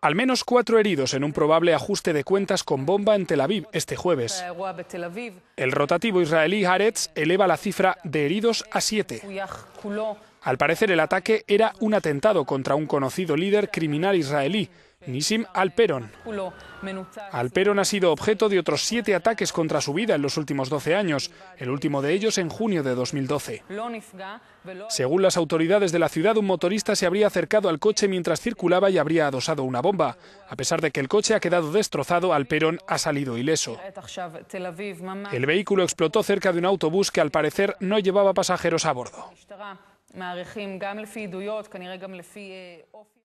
Al menos cuatro heridos en un probable ajuste de cuentas con bomba en Tel Aviv este jueves. El rotativo israelí Haaretz eleva la cifra de heridos a siete. Al parecer el ataque era un atentado contra un conocido líder criminal israelí, Nissim Alperon. Alperon ha sido objeto de otros siete ataques contra su vida en los últimos 12 años, el último de ellos en junio de 2012. Según las autoridades de la ciudad, un motorista se habría acercado al coche mientras circulaba y habría adosado una bomba. A pesar de que el coche ha quedado destrozado, Alperon ha salido ileso. El vehículo explotó cerca de un autobús que al parecer no llevaba pasajeros a bordo.